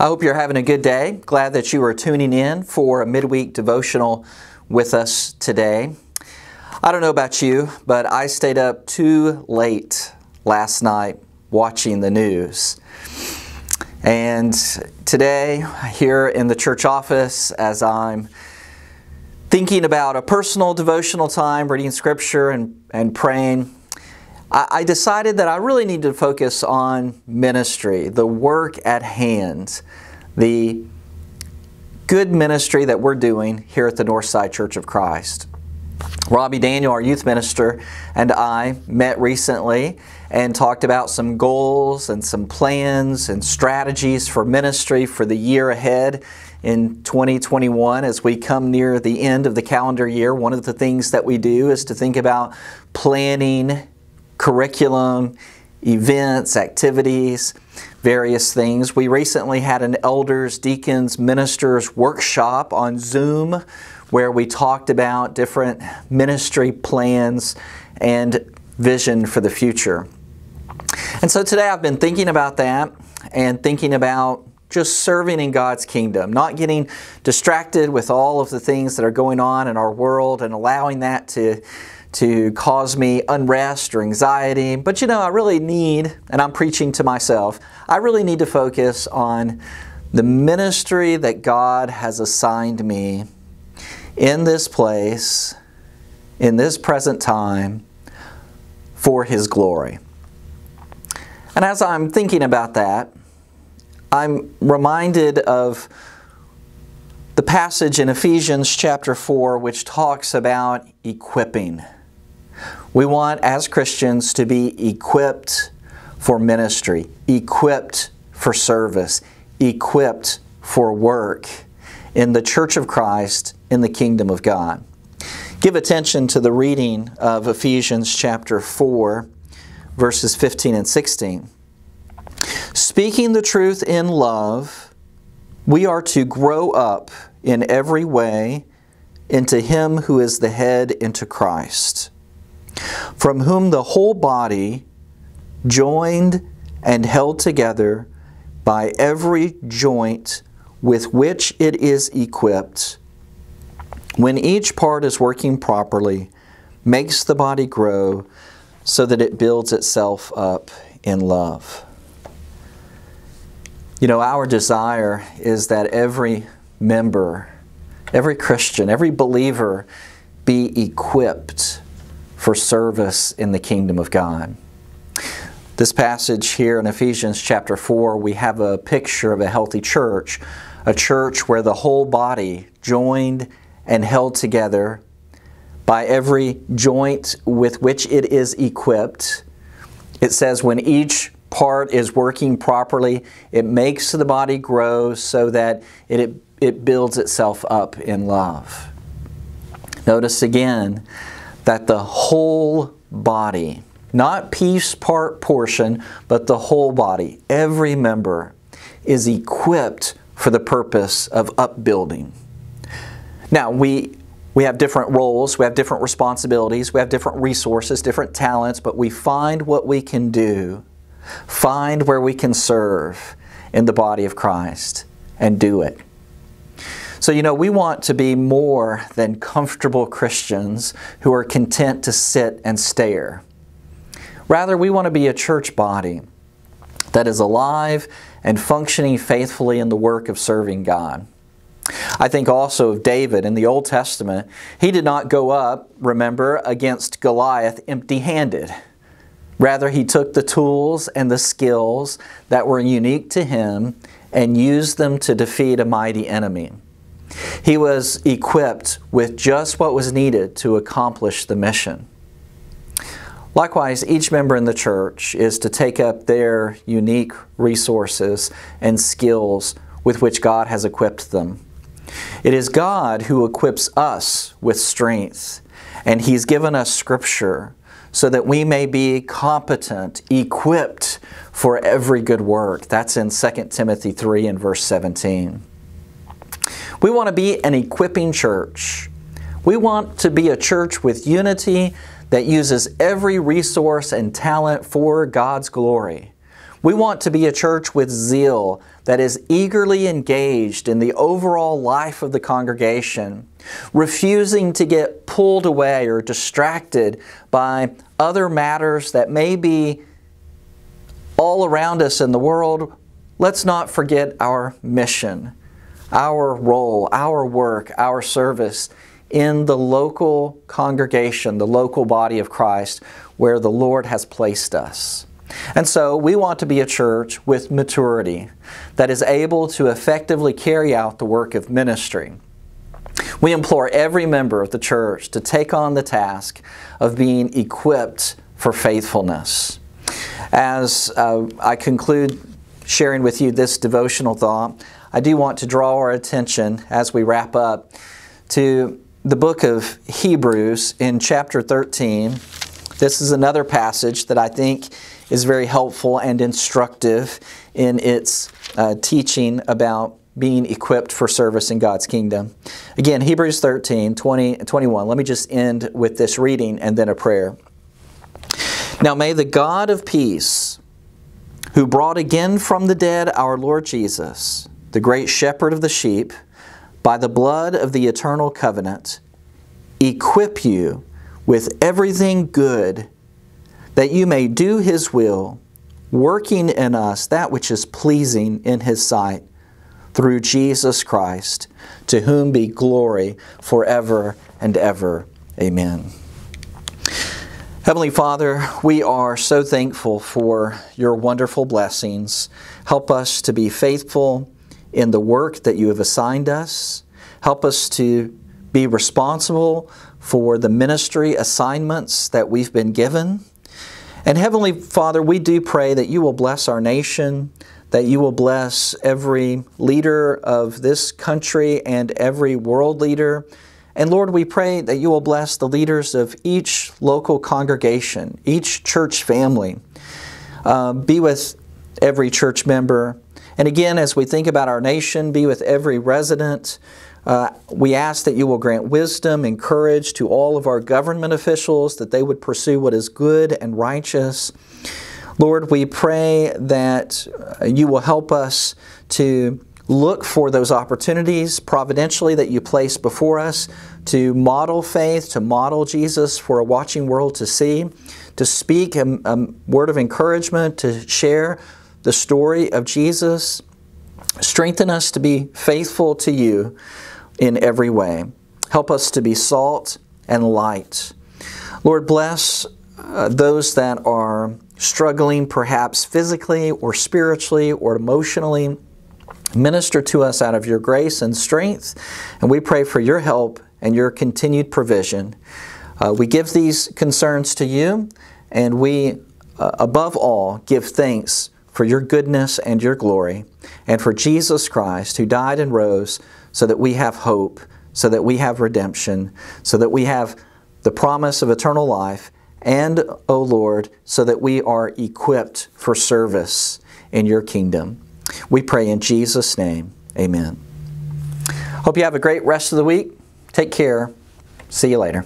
I hope you're having a good day. Glad that you are tuning in for a midweek devotional with us today. I don't know about you, but I stayed up too late last night watching the news. And today, here in the church office, as I'm thinking about a personal devotional time, reading scripture and, and praying, I decided that I really need to focus on ministry, the work at hand, the good ministry that we're doing here at the Northside Church of Christ. Robbie Daniel, our youth minister, and I met recently and talked about some goals and some plans and strategies for ministry for the year ahead in 2021 as we come near the end of the calendar year. One of the things that we do is to think about planning curriculum, events, activities, various things. We recently had an elders, deacons, ministers workshop on Zoom where we talked about different ministry plans and vision for the future. And so today I've been thinking about that and thinking about just serving in God's kingdom, not getting distracted with all of the things that are going on in our world and allowing that to to cause me unrest or anxiety. But you know, I really need, and I'm preaching to myself, I really need to focus on the ministry that God has assigned me in this place, in this present time, for His glory. And as I'm thinking about that, I'm reminded of the passage in Ephesians chapter 4, which talks about equipping. We want, as Christians, to be equipped for ministry, equipped for service, equipped for work in the church of Christ in the kingdom of God. Give attention to the reading of Ephesians chapter 4, verses 15 and 16. Speaking the truth in love, we are to grow up in every way into Him who is the head, into Christ from whom the whole body, joined and held together by every joint with which it is equipped, when each part is working properly, makes the body grow so that it builds itself up in love. You know, our desire is that every member, every Christian, every believer be equipped for service in the kingdom of God. This passage here in Ephesians chapter 4, we have a picture of a healthy church, a church where the whole body joined and held together by every joint with which it is equipped. It says when each part is working properly, it makes the body grow so that it, it builds itself up in love. Notice again that the whole body, not piece, part, portion, but the whole body, every member, is equipped for the purpose of upbuilding. Now, we, we have different roles, we have different responsibilities, we have different resources, different talents, but we find what we can do, find where we can serve in the body of Christ, and do it. So, you know, we want to be more than comfortable Christians who are content to sit and stare. Rather, we want to be a church body that is alive and functioning faithfully in the work of serving God. I think also of David in the Old Testament. He did not go up, remember, against Goliath empty handed. Rather, he took the tools and the skills that were unique to him and used them to defeat a mighty enemy. He was equipped with just what was needed to accomplish the mission. Likewise, each member in the church is to take up their unique resources and skills with which God has equipped them. It is God who equips us with strength, and He's given us Scripture so that we may be competent, equipped for every good work. That's in 2 Timothy 3 and verse 17. We want to be an equipping church. We want to be a church with unity that uses every resource and talent for God's glory. We want to be a church with zeal that is eagerly engaged in the overall life of the congregation, refusing to get pulled away or distracted by other matters that may be all around us in the world. Let's not forget our mission, our role, our work, our service in the local congregation, the local body of Christ, where the Lord has placed us. And so we want to be a church with maturity that is able to effectively carry out the work of ministry. We implore every member of the church to take on the task of being equipped for faithfulness. As uh, I conclude sharing with you this devotional thought, I do want to draw our attention as we wrap up to the book of Hebrews in chapter 13. This is another passage that I think is very helpful and instructive in its uh, teaching about being equipped for service in God's kingdom. Again, Hebrews 13, 20, 21. Let me just end with this reading and then a prayer. Now may the God of peace, who brought again from the dead our Lord Jesus, the great shepherd of the sheep, by the blood of the eternal covenant, equip you with everything good, that you may do His will, working in us that which is pleasing in His sight, through Jesus Christ, to whom be glory forever and ever. Amen. Heavenly Father, we are so thankful for your wonderful blessings. Help us to be faithful in the work that you have assigned us. Help us to be responsible for the ministry assignments that we've been given. And Heavenly Father, we do pray that you will bless our nation, that you will bless every leader of this country and every world leader. And Lord, we pray that you will bless the leaders of each local congregation, each church family. Uh, be with every church member. And again, as we think about our nation, be with every resident. Uh, we ask that you will grant wisdom and courage to all of our government officials, that they would pursue what is good and righteous. Lord, we pray that uh, you will help us to look for those opportunities providentially that you place before us to model faith, to model Jesus for a watching world to see, to speak a, a word of encouragement, to share the story of Jesus. Strengthen us to be faithful to you in every way. Help us to be salt and light. Lord, bless uh, those that are struggling perhaps physically or spiritually or emotionally. Minister to us out of your grace and strength, and we pray for your help and your continued provision. Uh, we give these concerns to you, and we, uh, above all, give thanks for your goodness and your glory, and for Jesus Christ, who died and rose so that we have hope, so that we have redemption, so that we have the promise of eternal life, and, O oh Lord, so that we are equipped for service in your kingdom. We pray in Jesus' name. Amen. Hope you have a great rest of the week. Take care. See you later.